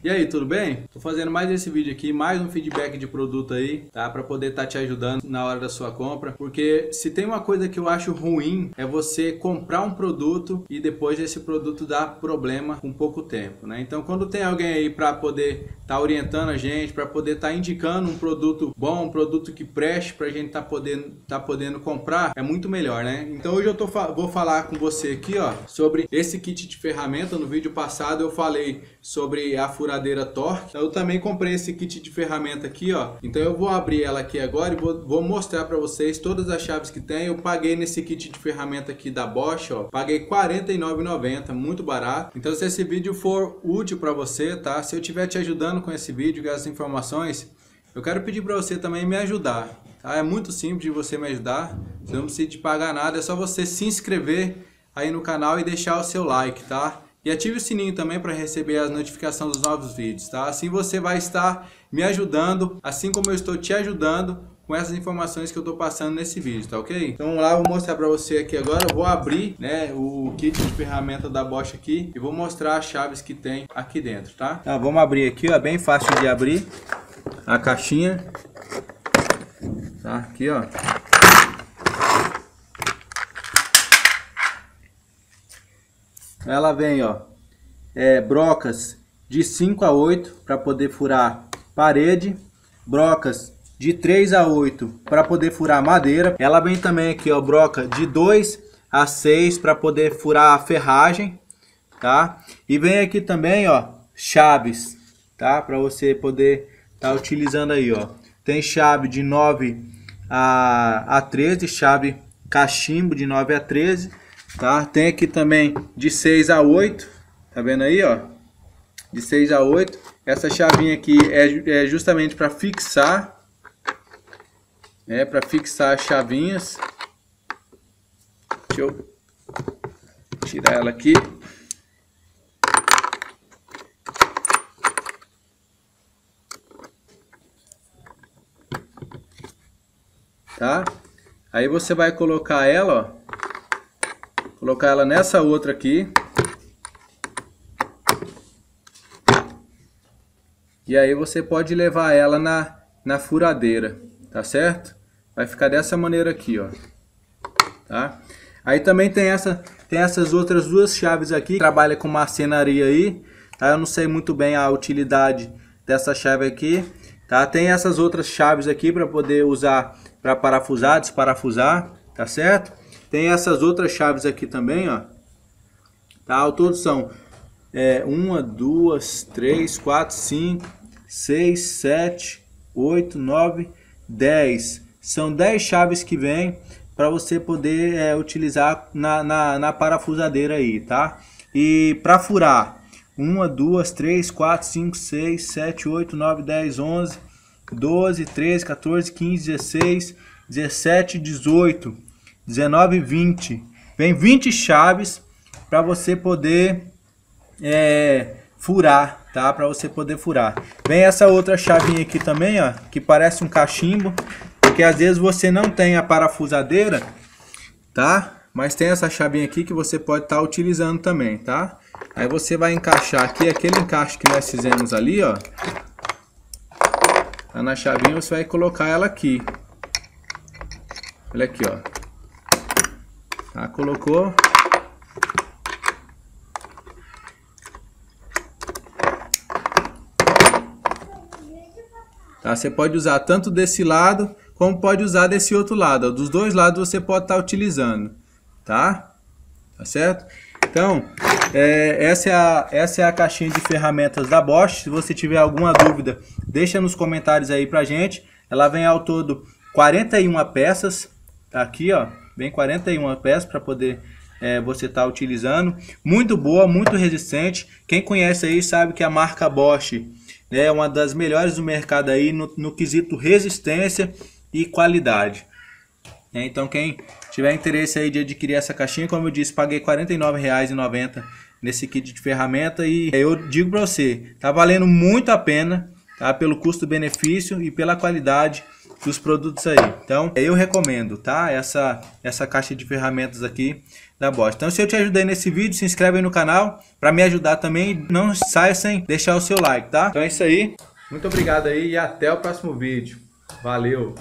E aí, tudo bem? Tô fazendo mais esse vídeo aqui, mais um feedback de produto aí, tá? Para poder estar tá te ajudando na hora da sua compra, porque se tem uma coisa que eu acho ruim é você comprar um produto e depois esse produto dar problema com pouco tempo, né? Então, quando tem alguém aí para poder estar tá orientando a gente, para poder estar tá indicando um produto bom, um produto que preste para a gente tá podendo tá podendo comprar, é muito melhor, né? Então, hoje eu tô vou falar com você aqui, ó, sobre esse kit de ferramenta. No vídeo passado eu falei sobre a furadeira furadeira Torque. Eu também comprei esse kit de ferramenta aqui, ó. Então eu vou abrir ela aqui agora e vou, vou mostrar para vocês todas as chaves que tem. Eu paguei nesse kit de ferramenta aqui da Bosch, ó. Paguei R$ 49,90, muito barato. Então se esse vídeo for útil para você, tá? Se eu estiver te ajudando com esse vídeo, com essas informações, eu quero pedir para você também me ajudar. Tá? É muito simples de você me ajudar. Você não precisa de pagar nada, é só você se inscrever aí no canal e deixar o seu like, tá? E ative o sininho também para receber as notificações dos novos vídeos, tá? Assim você vai estar me ajudando, assim como eu estou te ajudando com essas informações que eu estou passando nesse vídeo, tá ok? Então vamos lá, vou mostrar para você aqui agora, eu vou abrir né, o kit de ferramenta da Bosch aqui e vou mostrar as chaves que tem aqui dentro, tá? Tá, vamos abrir aqui, ó, bem fácil de abrir a caixinha, tá? Aqui, ó. Ela vem, ó, é, brocas de 5 a 8 para poder furar parede, brocas de 3 a 8 para poder furar madeira. Ela vem também aqui, ó, broca de 2 a 6 para poder furar a ferragem, tá? E vem aqui também, ó, chaves, tá? Para você poder tá utilizando aí, ó. Tem chave de 9 a, a 13, chave cachimbo de 9 a 13 tá? Tem aqui também de 6 a 8, tá vendo aí, ó? De 6 a 8. Essa chavinha aqui é, é justamente para fixar, é para fixar as chavinhas. Deixa eu tirar ela aqui. Tá? Aí você vai colocar ela, ó, Colocar ela nessa outra aqui. E aí você pode levar ela na, na furadeira, tá certo? Vai ficar dessa maneira aqui, ó. Tá? Aí também tem, essa, tem essas outras duas chaves aqui, trabalha com marcenaria aí, tá? Eu não sei muito bem a utilidade dessa chave aqui, tá? Tem essas outras chaves aqui para poder usar para parafusar, desparafusar, tá certo? Tem essas outras chaves aqui também, ó. Tá? Ao todo são é, uma, duas, três, quatro, cinco, seis, sete, oito, nove, dez. São dez chaves que vem para você poder é, utilizar na, na, na, parafusadeira aí, tá? E para furar, uma, duas, três, quatro, cinco, seis, sete, oito, nove, dez, onze, doze, treze, 14, 15, 16, 17, 18. 19 e 20. Vem 20 chaves para você poder é, furar, tá? Para você poder furar. Vem essa outra chavinha aqui também, ó, que parece um cachimbo, porque às vezes você não tem a parafusadeira, tá? Mas tem essa chavinha aqui que você pode estar tá utilizando também, tá? Aí você vai encaixar aqui, aquele encaixe que nós fizemos ali, ó. Tá na chavinha, você vai colocar ela aqui. Olha aqui, ó. Tá, colocou. Tá, você pode usar tanto desse lado, como pode usar desse outro lado. Dos dois lados você pode estar tá utilizando, tá? Tá certo? Então, é, essa, é a, essa é a caixinha de ferramentas da Bosch. Se você tiver alguma dúvida, deixa nos comentários aí pra gente. Ela vem ao todo 41 peças, tá aqui, ó. Vem 41 peças para poder é, você estar tá utilizando. Muito boa, muito resistente. Quem conhece aí sabe que a marca Bosch né, é uma das melhores do mercado aí no, no quesito resistência e qualidade. É, então quem tiver interesse aí de adquirir essa caixinha, como eu disse, paguei R$ 49,90 nesse kit de ferramenta e eu digo para você, tá valendo muito a pena, tá? Pelo custo-benefício e pela qualidade dos produtos aí. Então, eu recomendo, tá? Essa, essa caixa de ferramentas aqui da Bosch. Então se eu te ajudei nesse vídeo, se inscreve no canal para me ajudar também. Não saia sem deixar o seu like, tá? Então é isso aí. Muito obrigado aí e até o próximo vídeo. Valeu!